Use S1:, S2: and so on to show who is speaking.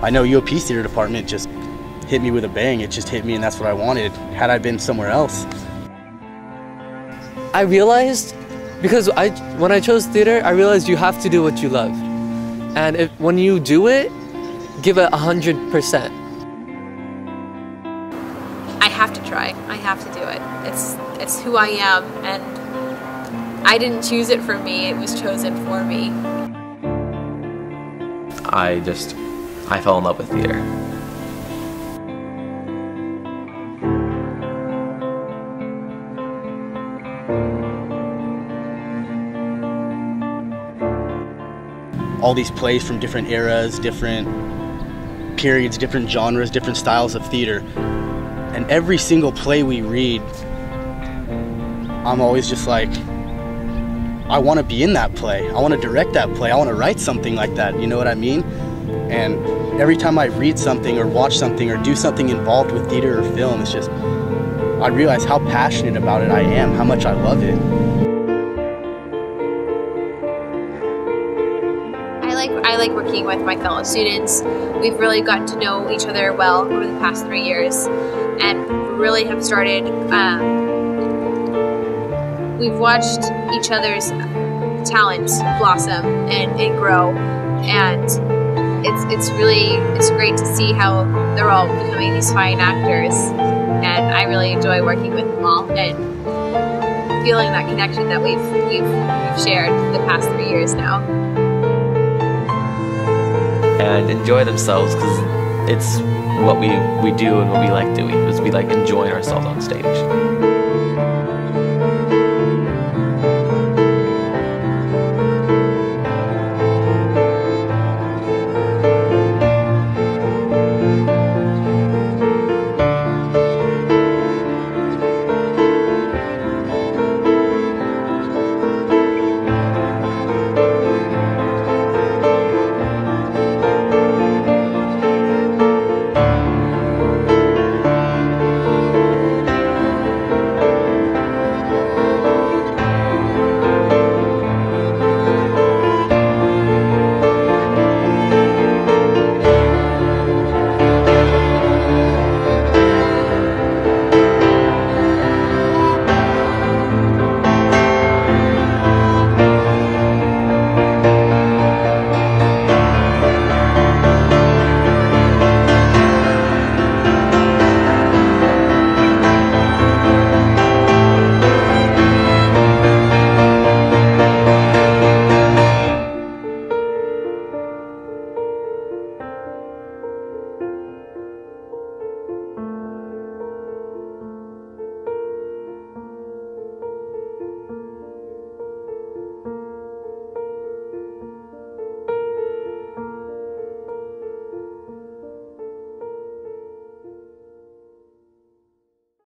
S1: I know UOP's theater department just hit me with a bang. It just hit me, and that's what I wanted. Had I been somewhere else,
S2: I realized because I when I chose theater, I realized you have to do what you love, and if when you do it, give it a hundred percent.
S3: I have to try. I have to do it. It's it's who I am, and I didn't choose it for me. It was chosen for me.
S4: I just I fell in love with theater.
S1: all these plays from different eras, different periods, different genres, different styles of theater. And every single play we read, I'm always just like, I want to be in that play. I want to direct that play. I want to write something like that. You know what I mean? And every time I read something or watch something or do something involved with theater or film, it's just, I realize how passionate about it I am, how much I love it.
S3: I like I like working with my fellow students. We've really gotten to know each other well over the past three years, and really have started. Um, we've watched each other's talent blossom and, and grow, and it's it's really it's great to see how they're all becoming these fine actors, and I really enjoy working with them all and feeling that connection that we've we've, we've shared the past three years now
S4: and enjoy themselves because it's what we, we do and what we like doing is we like enjoying ourselves on stage.